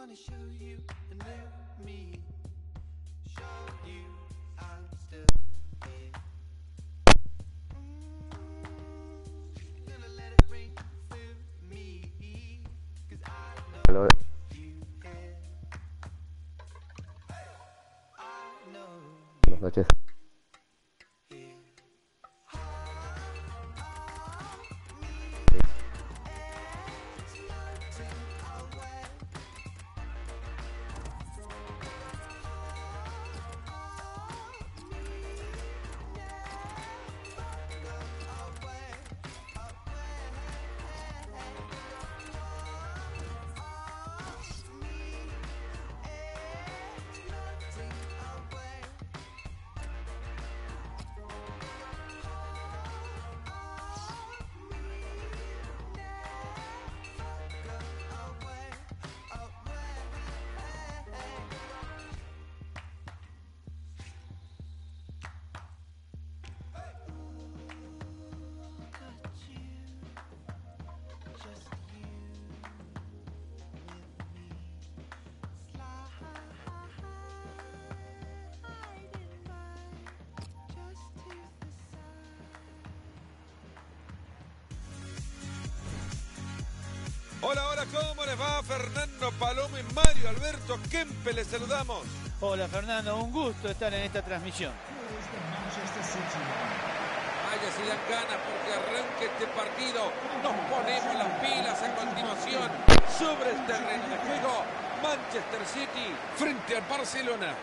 wanna show you a new me. Hola, hola, ¿cómo les va? Fernando Palomo y Mario Alberto Kempe, les saludamos. Hola Fernando, un gusto estar en esta transmisión. Vaya si dan ganas porque arranque este partido. Nos ponemos las pilas a continuación sobre el terreno de juego. Manchester City frente al Barcelona.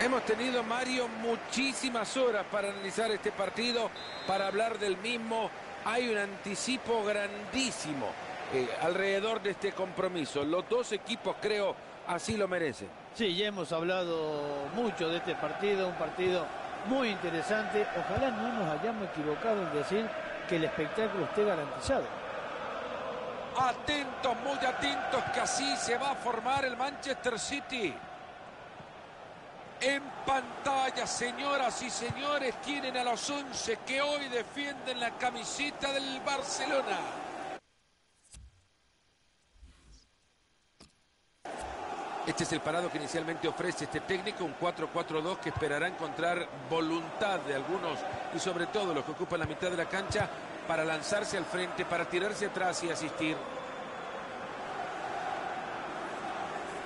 Hemos tenido, Mario, muchísimas horas para analizar este partido, para hablar del mismo. Hay un anticipo grandísimo eh, alrededor de este compromiso. Los dos equipos, creo, así lo merecen. Sí, ya hemos hablado mucho de este partido, un partido muy interesante. Ojalá no nos hayamos equivocado en decir que el espectáculo esté garantizado. Atentos, muy atentos, que así se va a formar el Manchester City. En pantalla, señoras y señores, tienen a los 11 que hoy defienden la camiseta del Barcelona. Este es el parado que inicialmente ofrece este técnico, un 4-4-2 que esperará encontrar voluntad de algunos y sobre todo los que ocupan la mitad de la cancha para lanzarse al frente, para tirarse atrás y asistir.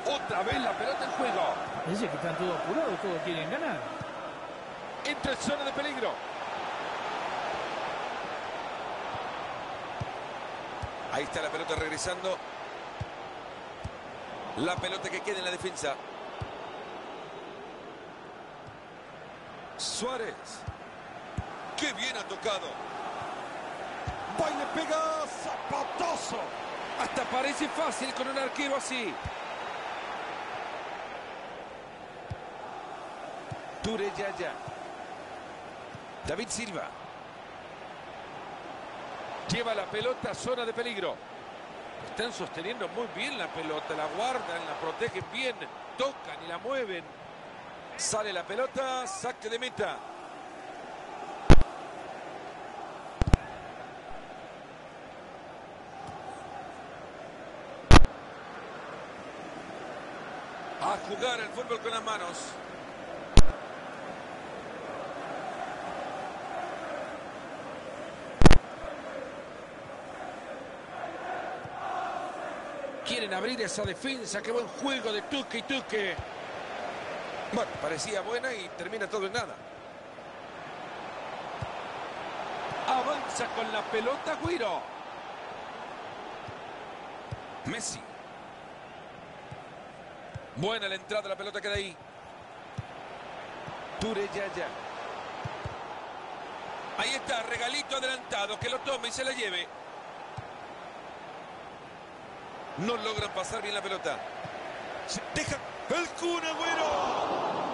Otra vez la pelota en juego. Dice que están todos apurados, todos quieren ganar. Entra en zona de peligro. Ahí está la pelota regresando. La pelota que queda en la defensa. Suárez. ¡Qué bien ha tocado! ¡Va pega! ¡Zapatazo! Hasta parece fácil con un arquero así. Ture Yaya. David Silva. Lleva la pelota a zona de peligro. Están sosteniendo muy bien la pelota, la guardan, la protegen bien, tocan y la mueven. Sale la pelota, saque de meta. A jugar el fútbol con las manos. Quieren abrir esa defensa. Qué buen juego de Tuque y Tuque. Bueno, parecía buena y termina todo en nada. Avanza con la pelota Guiro. Messi. Buena la entrada, la pelota queda ahí. Ture Yaya. Ahí está, regalito adelantado, que lo tome y se la lleve. No logran pasar bien la pelota. Se deja el Kun Agüero.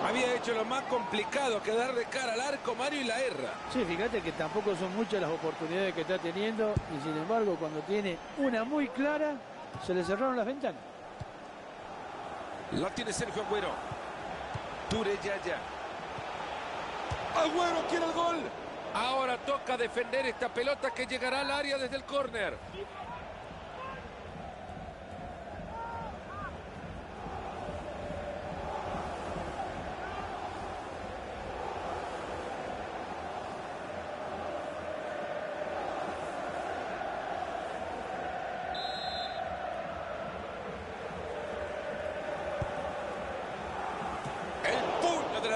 Había hecho lo más complicado que dar de cara al arco Mario y la erra. Sí, fíjate que tampoco son muchas las oportunidades que está teniendo y sin embargo cuando tiene una muy clara se le cerraron las ventanas. La tiene Sergio Agüero. Ture Yaya. Agüero quiere el gol. Ahora toca defender esta pelota que llegará al área desde el córner.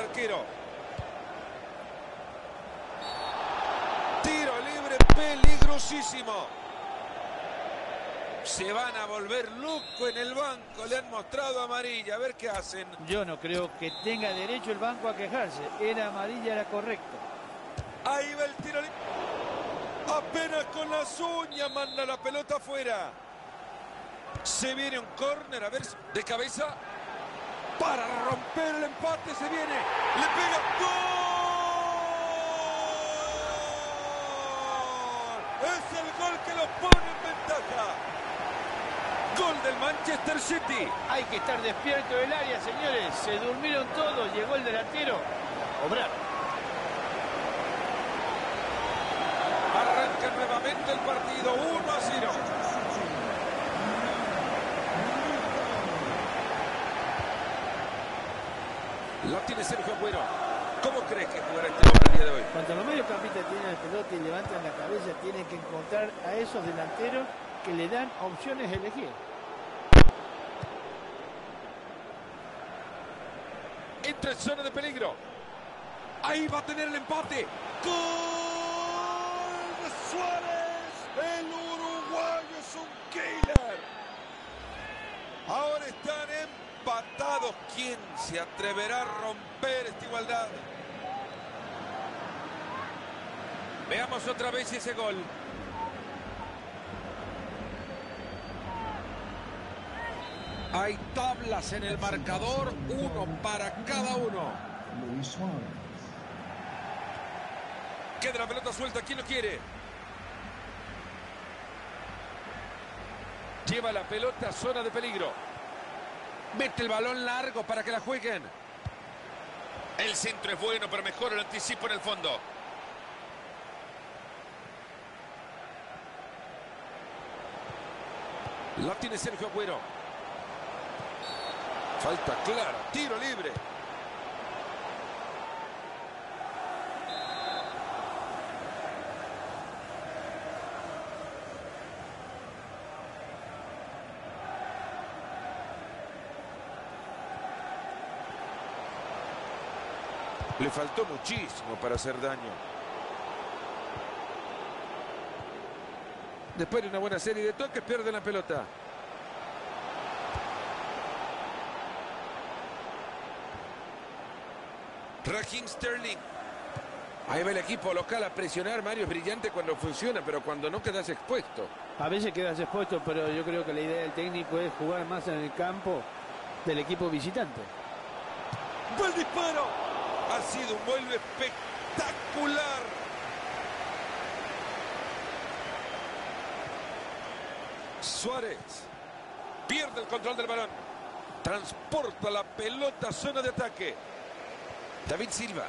arquero. Tiro libre peligrosísimo. Se van a volver loco en el banco. Le han mostrado amarilla. A ver qué hacen. Yo no creo que tenga derecho el banco a quejarse. Era amarilla, era correcto. Ahí va el tiro. Apenas con las uñas manda la pelota afuera. Se viene un córner, a ver, de cabeza. Para romper el empate se viene. Le pega. ¡Gol! Es el gol que los pone en ventaja. Gol del Manchester City. Hay que estar despierto del área, señores. Se durmieron todos. Llegó el delantero. Obrar. Arranca nuevamente el partido 1 a 0. La tiene Sergio Agüero. ¿Cómo crees que jugará este hombre el día de hoy? Cuando los mediocampistas tienen el pelota y levantan la cabeza, tienen que encontrar a esos delanteros que le dan opciones a elegir. Entra en zona de peligro. Ahí va a tener el empate. ¡Gol de Suárez! El uruguayo es un killer. Ahora están empatados. ¿Quién se atreverá a romper esta igualdad? Veamos otra vez ese gol. Hay tablas en el marcador, uno para cada uno. Queda la pelota suelta, ¿quién lo quiere? Lleva la pelota a zona de peligro. Mete el balón largo para que la jueguen. El centro es bueno, pero mejor el anticipo en el fondo. La tiene Sergio Agüero. Falta clara, tiro libre. Le faltó muchísimo para hacer daño. Después de una buena serie de toques, pierde la pelota. Raheem Sterling. Ahí va el equipo local a presionar. Mario es brillante cuando funciona, pero cuando no quedas expuesto. A veces quedas expuesto, pero yo creo que la idea del técnico es jugar más en el campo del equipo visitante. ¡Buen disparo! Ha sido un vuelo espectacular. Suárez pierde el control del balón. Transporta la pelota a zona de ataque. David Silva.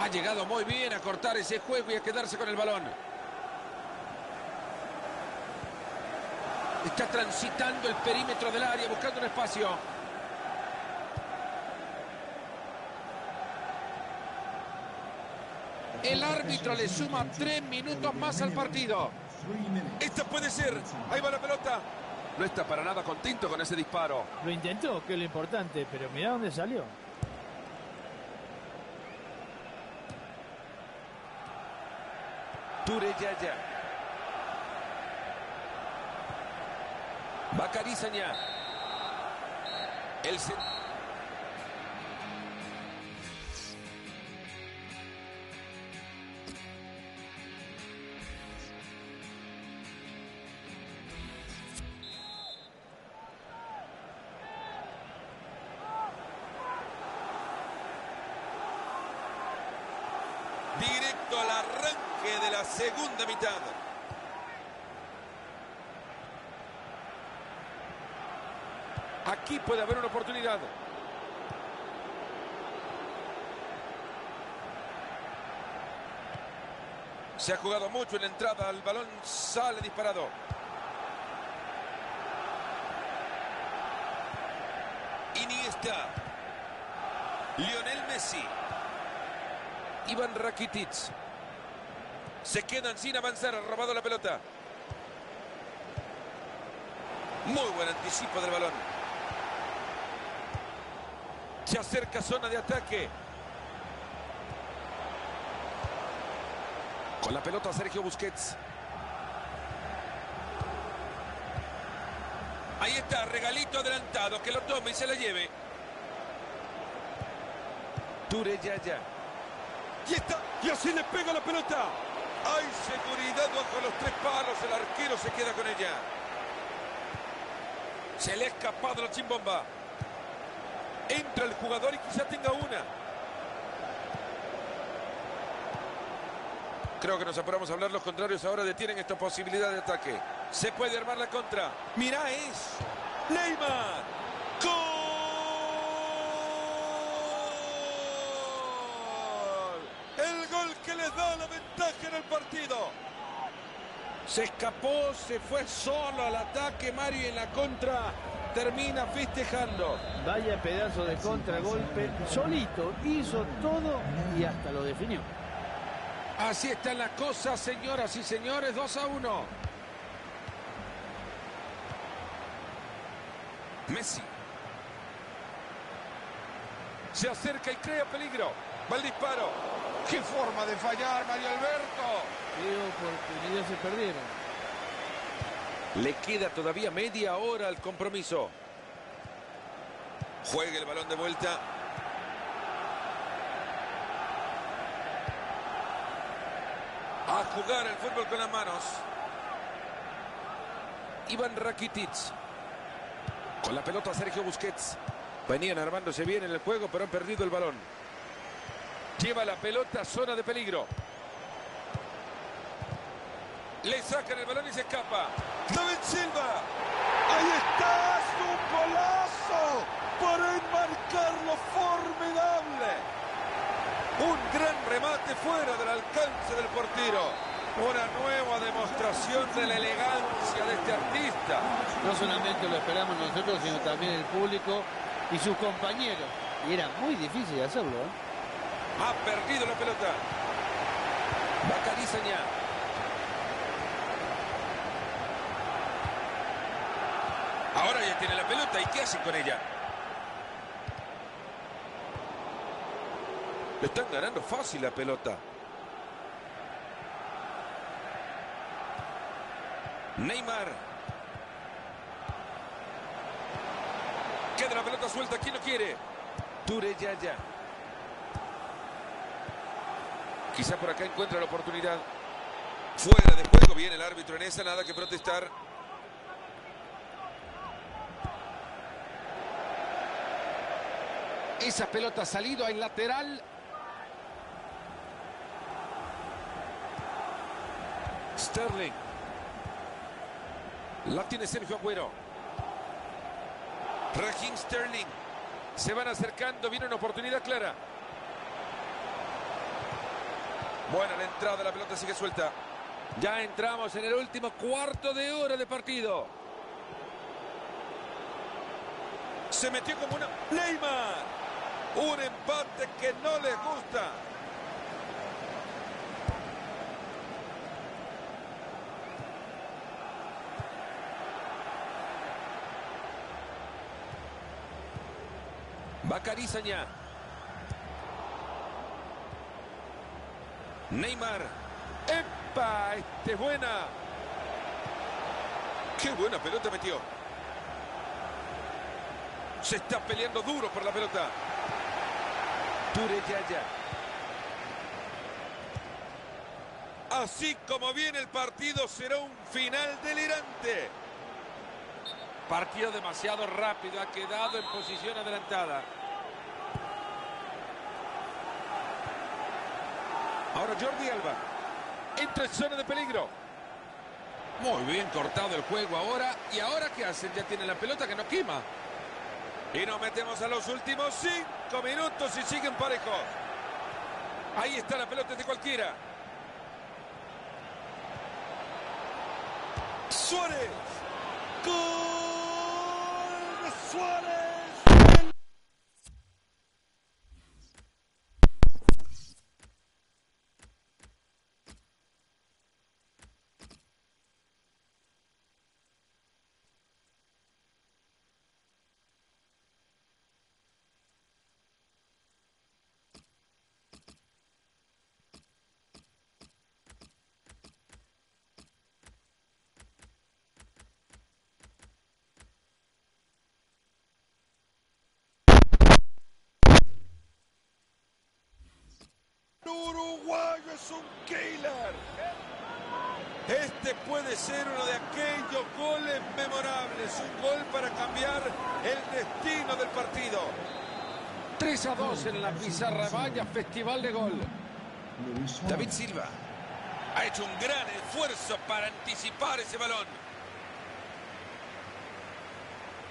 Ha llegado muy bien a cortar ese juego y a quedarse con el balón. Está transitando el perímetro del área buscando un espacio. El árbitro le suma tres minutos más al partido. Esta puede ser. Ahí va la pelota. No está para nada contento con ese disparo. Lo intentó, que es lo importante, pero mirá dónde salió. Bacari Sañá. El Al arranque de la segunda mitad. Aquí puede haber una oportunidad. Se ha jugado mucho en la entrada. El balón sale disparado. Iniesta. Lionel Messi. Iván Rakitic. Se quedan sin avanzar. Ha robado la pelota. Muy buen anticipo del balón. Se acerca zona de ataque. Con la pelota Sergio Busquets. Ahí está, regalito adelantado, que lo tome y se la lleve. Ture Yaya. Y está, y así le pega la pelota. Hay seguridad bajo los tres palos, el arquero se queda con ella. Se le ha escapado la chimbomba. Entra el jugador y quizá tenga una. Creo que nos apuramos a hablar, los contrarios ahora detienen esta posibilidad de ataque. Se puede armar la contra. Mira es Neymar. ¡Gol! El gol que les da la ventaja en el partido. Se escapó, se fue solo al ataque Mario en la contra. Termina festejando. Vaya pedazo de contragolpe. Solito hizo todo y hasta lo definió. Así están las cosas, señoras y señores. 2 a 1. Messi. Se acerca y crea peligro. Va el disparo. ¡Qué forma de fallar, Mario Alberto! Qué oportunidades se perdieron. Le queda todavía media hora al compromiso. Juega el balón de vuelta. A jugar el fútbol con las manos. Iván Rakitic. Con la pelota Sergio Busquets. Venían armándose bien en el juego, pero han perdido el balón. Lleva la pelota, zona de peligro. Le sacan el balón y se escapa. David Silva. Ahí está, es un golazo para enmarcarlo formidable. Un gran remate fuera del alcance del portero. Una nueva demostración de la elegancia de este artista. No solamente lo esperamos nosotros, sino también el público y sus compañeros. Y era muy difícil hacerlo. ¿eh? Ha perdido la pelota. Bacari Sañá. Ahora ya tiene la pelota. ¿Y qué hacen con ella? Le están ganando fácil la pelota. Neymar. Queda la pelota suelta. ¿Quién lo quiere? Ture Yaya. Quizá por acá encuentra la oportunidad. Fuera de juego. Viene el árbitro en esa. Nada que protestar. Esa pelota ha salido al lateral. Sterling. La tiene Sergio Agüero. Raheem Sterling. Se van acercando. Viene una oportunidad clara. Buena la entrada. La pelota sigue suelta. Ya entramos en el último cuarto de hora de partido. Se metió como una... Neymar. Un empate que no les gusta. Bacari Neymar. ¡Epa! Este es buena. ¡Qué buena pelota metió! Se está peleando duro por la pelota. Ture Yaya. Así como viene el partido, será un final delirante. Partido demasiado rápido, ha quedado en posición adelantada. Ahora Jordi Alba. Entra en zona de peligro. Muy bien cortado el juego ahora. ¿Y ahora qué hacen? Ya tienen la pelota que no quema. Y nos metemos a los últimos cinco minutos y siguen parejos. Ahí está la pelota de cualquiera. Suárez. Gol Suárez. Uruguayo es un killer. Este puede ser uno de aquellos goles memorables, un gol para cambiar el destino del partido. 3 a 2 en la pizarra, vaya festival de gol. David Silva ha hecho un gran esfuerzo para anticipar ese balón.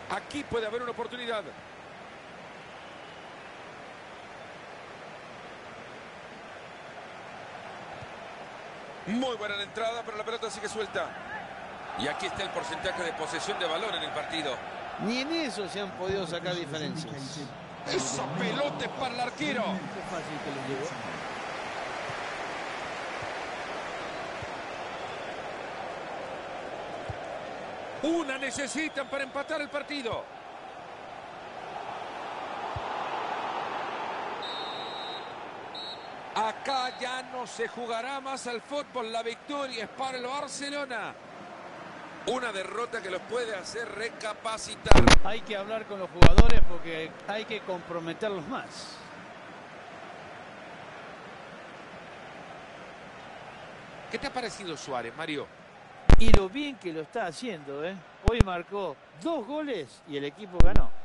Aquí puede haber una oportunidad. Muy buena la entrada, pero la pelota sigue suelta. Y aquí está el porcentaje de posesión de balón en el partido. Ni en eso se han podido sacar diferencias. Esa pelota es para el arquero. Una necesitan para empatar el partido. Acá ya no se jugará más al fútbol. La victoria es para el Barcelona. Una derrota que los puede hacer recapacitar. Hay que hablar con los jugadores porque hay que comprometerlos más. ¿Qué te ha parecido Suárez, Mario? Y lo bien que lo está haciendo, ¿eh? Hoy marcó dos goles y el equipo ganó.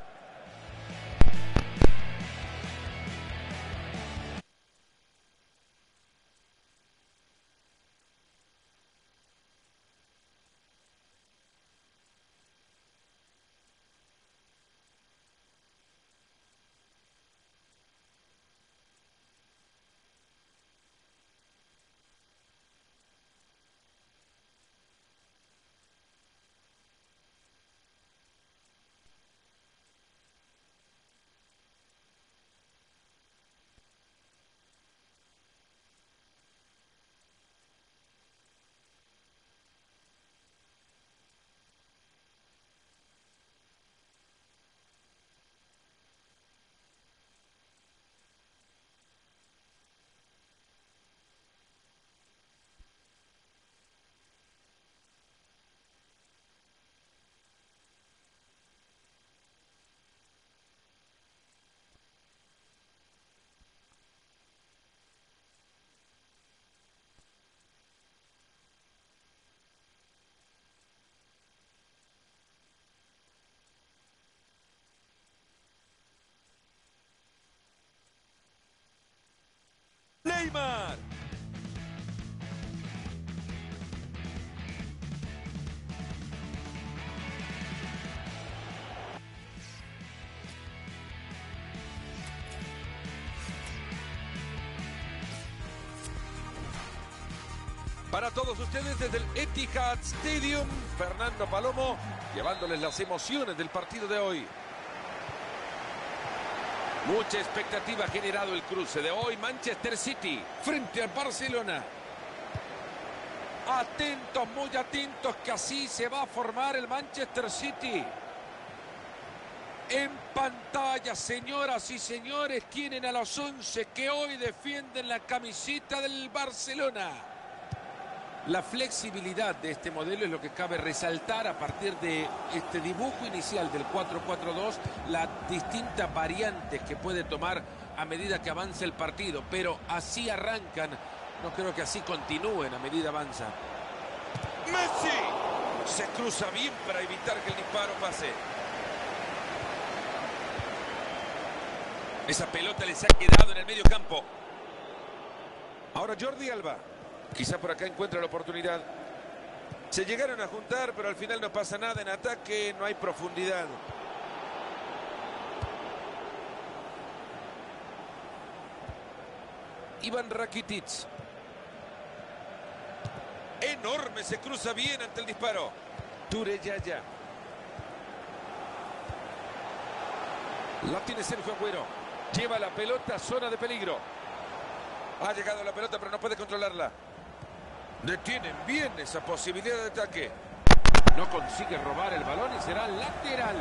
Para todos ustedes desde el Etihad Stadium, Fernando Palomo, llevándoles las emociones del partido de hoy. Mucha expectativa ha generado el cruce de hoy. Manchester City frente al Barcelona. Atentos, muy atentos, que así se va a formar el Manchester City. En pantalla, señoras y señores, tienen a los 11 que hoy defienden la camiseta del Barcelona. La flexibilidad de este modelo es lo que cabe resaltar a partir de este dibujo inicial del 4-4-2, las distintas variantes que puede tomar a medida que avanza el partido, pero así arrancan, no creo que así continúen a medida avanza. Messi se cruza bien para evitar que el disparo pase. Esa pelota les ha quedado en el medio campo. Ahora Jordi Alba. Quizá por acá encuentra la oportunidad. Se llegaron a juntar, pero al final no pasa nada. En ataque no hay profundidad. Iván Rakitic. Enorme, se cruza bien ante el disparo. Ture Yaya. La tiene Sergio Agüero. Lleva la pelota a zona de peligro. Ha llegado la pelota, pero no puede controlarla. Detienen bien esa posibilidad de ataque. No consigue robar el balón y será lateral.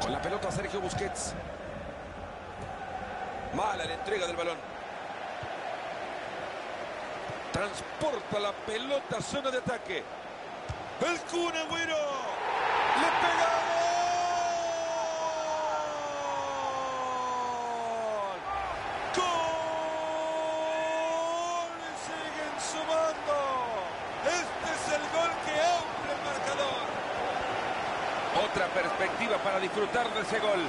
Con la pelota Sergio Busquets. Mala la entrega del balón. Transporta la pelota a zona de ataque. El Kun Agüero. Le pega. sumando. Este es el gol que abre el marcador. Otra perspectiva para disfrutar de ese gol.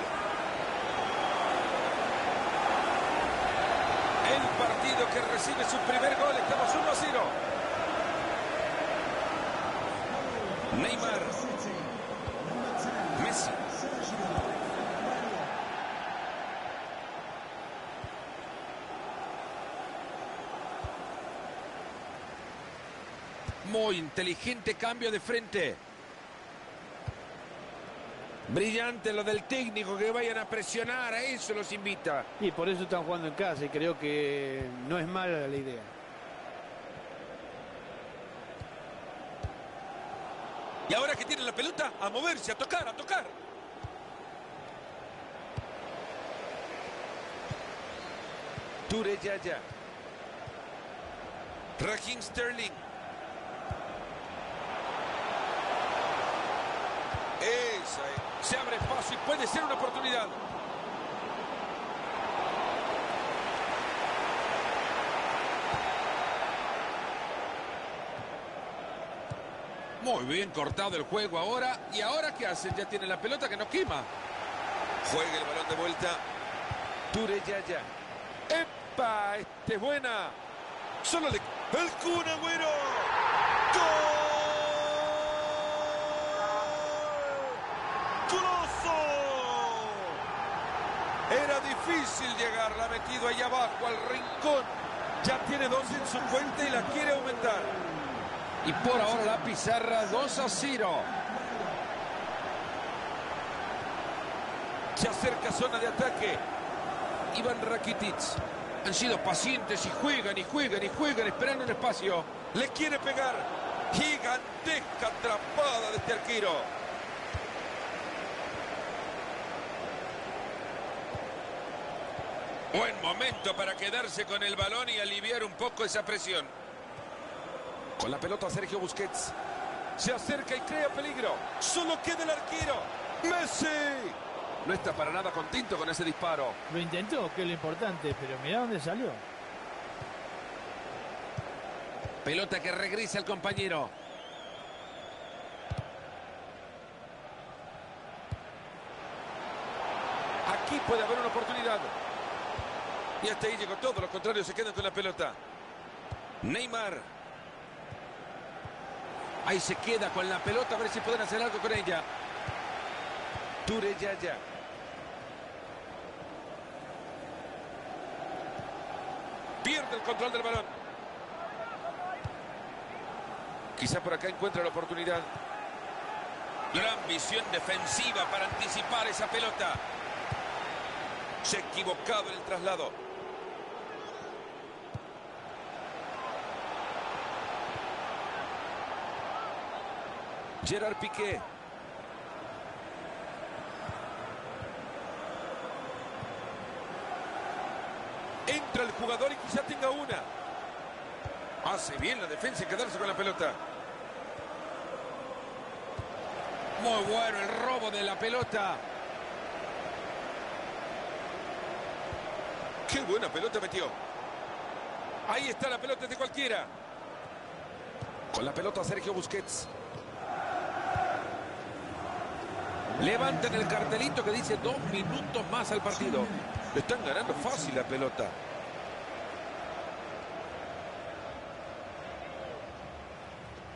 El partido que recibe su primer gol. Estamos 1 a 0. Neymar. Messi. Muy inteligente cambio de frente. Brillante lo del técnico que vayan a presionar, a eso los invita. Y por eso están jugando en casa y creo que no es mala la idea. Y ahora que tienen la pelota, a moverse, a tocar, a tocar. Ture Yaya. Raheem Sterling. Es. Se abre espacio y puede ser una oportunidad. Muy bien cortado el juego ahora. ¿Y ahora qué hacen? Ya tiene la pelota que no quema. Juega el balón de vuelta. Ture Yaya. ¡Epa! Este es buena. Solo le... ¡El Kun Agüero! ¡Gol! ¡Goloso! Era difícil llegar. La ha metido ahí abajo al rincón. Ya tiene dos en su cuenta y la quiere aumentar. Y por ahora la pizarra 2 a 0. Se acerca zona de ataque. Iván Rakitic. Han sido pacientes y juegan y juegan y juegan esperando un espacio. Le quiere pegar. Gigantesca atrapada de este arquero. Buen momento para quedarse con el balón y aliviar un poco esa presión. Con la pelota Sergio Busquets. Se acerca y crea peligro. Solo queda el arquero. Messi. No está para nada contento con ese disparo. Lo intentó, que es lo importante, pero mirá dónde salió. Pelota que regresa al compañero. Aquí puede haber una oportunidad. Y hasta ahí llegó todo. Los contrarios se quedan con la pelota. Neymar. Ahí se queda con la pelota. A ver si pueden hacer algo con ella. Ture Yaya. Pierde el control del balón. Quizá por acá encuentra la oportunidad. Gran visión defensiva para anticipar esa pelota. Se ha equivocado el traslado. Gerard Piqué. Entra el jugador y quizá tenga una. Hace bien la defensa en quedarse con la pelota. Muy bueno el robo de la pelota. Qué buena pelota metió. Ahí está la pelota de cualquiera. Con la pelota Sergio Busquets. Levanten el cartelito que dice dos minutos más al partido. Están ganando fácil la pelota.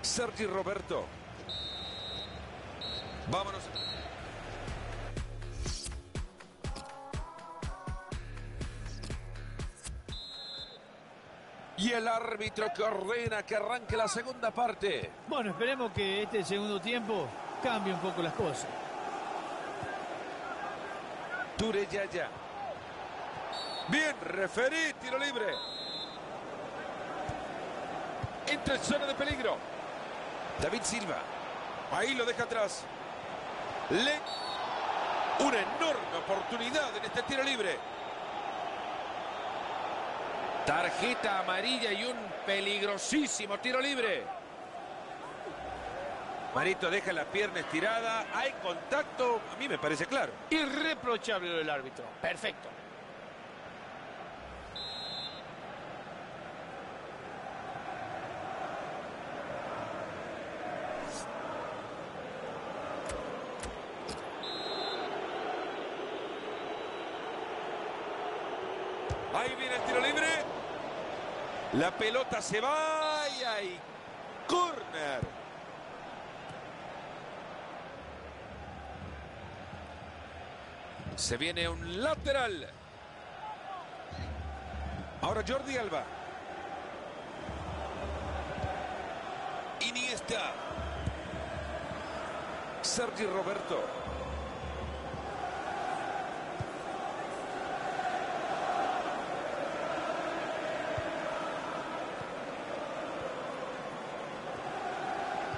Sergi Roberto. Vámonos. Y el árbitro que ordena que arranque la segunda parte. Bueno, esperemos que este segundo tiempo cambie un poco las cosas. Ture Yaya. Bien, referí, tiro libre. Entra en zona de peligro. David Silva. Ahí lo deja atrás. Le... Una enorme oportunidad en este tiro libre. Tarjeta amarilla y un peligrosísimo tiro libre. Marito deja la pierna estirada, hay contacto, a mí me parece claro. Irreprochable del árbitro, perfecto. Ahí viene el tiro libre. La pelota se va. Se viene un lateral. Ahora Jordi Alba. Iniesta. Sergi Roberto.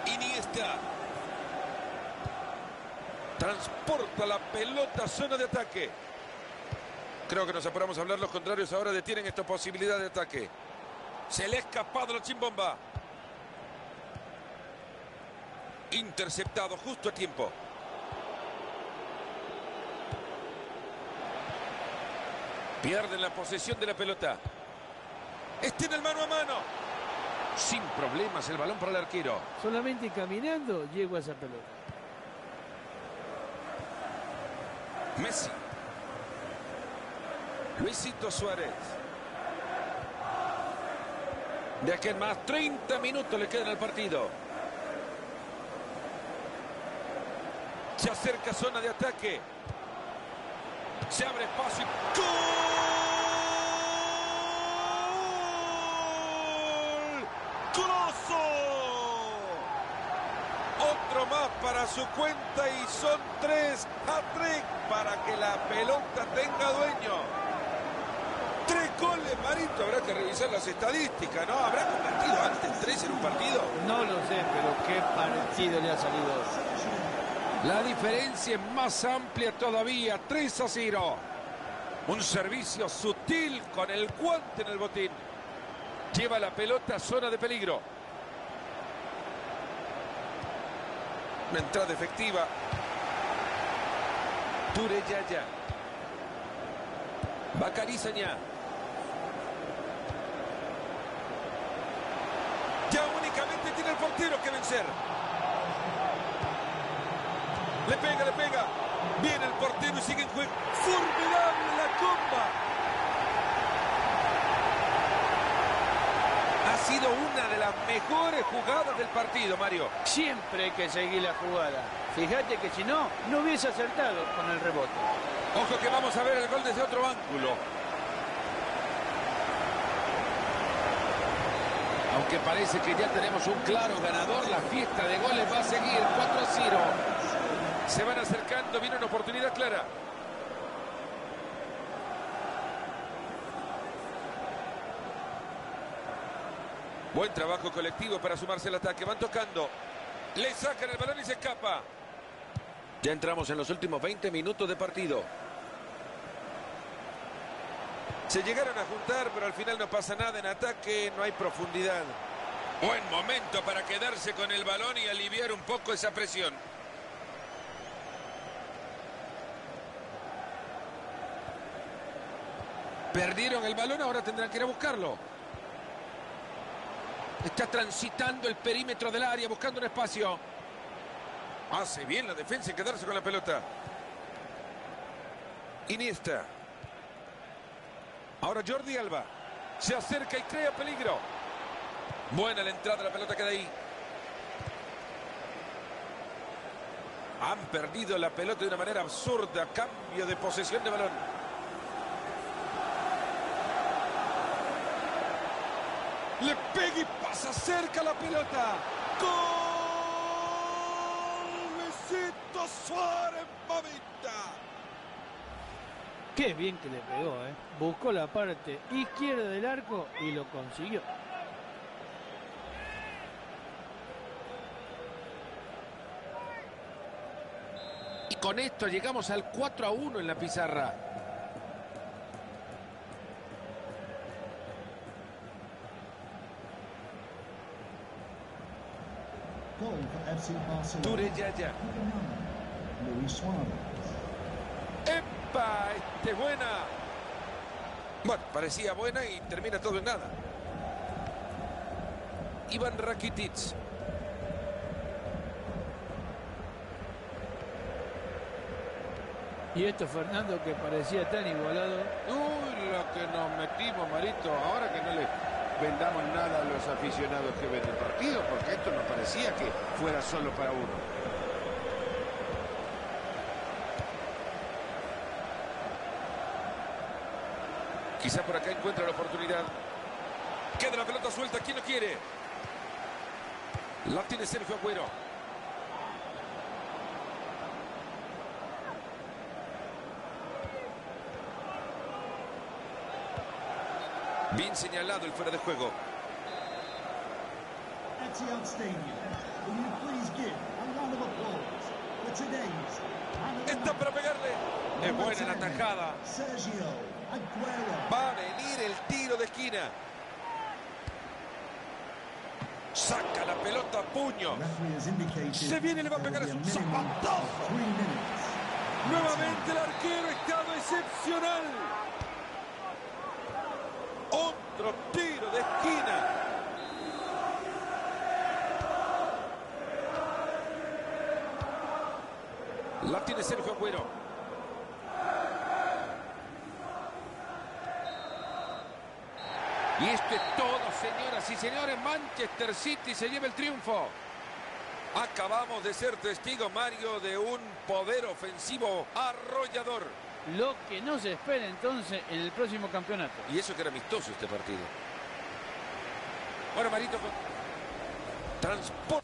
Iniesta. La pelota zona de ataque. Creo que nos apuramos a hablar. Los contrarios ahora detienen esta posibilidad de ataque. Se le ha escapado la chimbomba. Interceptado justo a tiempo. Pierden la posesión de la pelota. Está en el mano a mano. Sin problemas el balón para el arquero. Solamente caminando llego a esa pelota. Messi. Luisito Suárez. De aquí en más, 30 minutos le quedan al partido. Se acerca zona de ataque. Se abre espacio ¡Gol! ¡Coloso! Otro más para su cuenta y son tres a tres para que la pelota tenga dueño. Tres goles, Marito. Habrá que revisar las estadísticas, ¿no? ¿Habrá convertido antes tres en un partido? No lo sé, pero qué partido le ha salido. La diferencia es más amplia todavía, 3 a 0. Un servicio sutil con el guante en el botín. Lleva la pelota a zona de peligro. Una entrada efectiva. Tureyaya. Bacari Sañá. Ya únicamente tiene el portero que vencer. Le pega, le pega. Viene el portero y sigue en juego. Formidable la comba. Sido una de las mejores jugadas del partido, Mario. Siempre hay que seguir la jugada. Fíjate que si no, no hubiese acertado con el rebote. Ojo que vamos a ver el gol desde otro ángulo. Aunque parece que ya tenemos un claro ganador, la fiesta de goles va a seguir 4 a 0. Se van acercando, viene una oportunidad clara. Buen trabajo colectivo para sumarse al ataque. Van tocando. Le sacan el balón y se escapa. Ya entramos en los últimos 20 minutos de partido. Se llegaron a juntar, pero al final no pasa nada. En ataque no hay profundidad. Buen momento para quedarse con el balón y aliviar un poco esa presión. Perdieron el balón, ahora tendrán que ir a buscarlo. Está transitando el perímetro del área, buscando un espacio. Hace bien la defensa en quedarse con la pelota. Iniesta. Ahora Jordi Alba. Se acerca y crea peligro. Buena la entrada, la pelota queda ahí. Han perdido la pelota de una manera absurda. Cambio de posesión de balón. Le pega y pasa cerca la pelota. ¡Gol! Luisito Suárez, mamita. Qué bien que le pegó, ¿eh? Buscó la parte izquierda del arco y lo consiguió. Y con esto llegamos al 4 a 1 en la pizarra. Tureyaya. Luis Suarez. ¡Epa! Este es buena. Bueno, parecía buena y termina todo en nada. Iván Rakitic. Y esto, Fernando, que parecía tan igualado. Uy, lo que nos metimos, Marito. Ahora que no le vendamos nada a los aficionados que ven el partido, porque esto no parecía que fuera solo para uno. Quizá por acá encuentra la oportunidad. Queda la pelota suelta. ¿Quién lo quiere? La tiene Sergio Agüero. Bien señalado el fuera de juego. Está para pegarle. Es buena la 10, tajada. Va a venir el tiro de esquina. Saca la pelota a puño. Se viene, le va a pegar a su zapatazo. Nuevamente el arquero estaba excepcional. Otro tiro de esquina. La tiene Sergio Agüero. Y esto es todo, señoras y señores. Manchester City se lleva el triunfo. Acabamos de ser testigos, Mario, de un poder ofensivo arrollador. Lo que no se espera entonces en el próximo campeonato. Y eso que era amistoso este partido. Ahora Marito. Transporte.